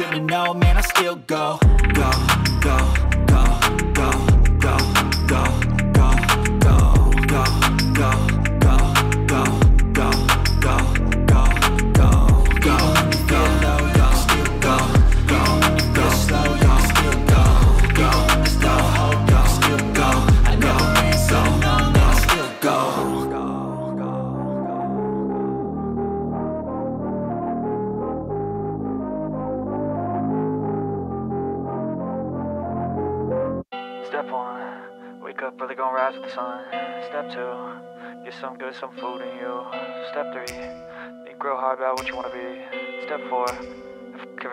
and you know, man, I still go, go, go.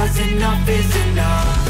Cause enough is enough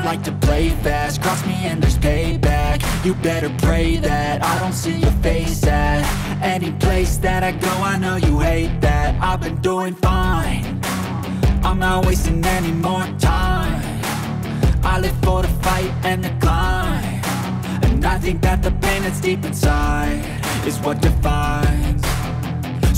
I like to play fast, cross me and there's payback. You better pray that I don't see your face at Any place that I go, I know you hate that. I've been doing fine. I'm not wasting any more time. I live for the fight and the climb. And I think that the pain that's deep inside Is what defines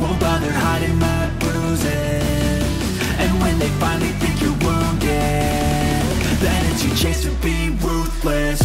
Won't bother hiding my bruises. And when they finally think you're wounded it's your chance to be ruthless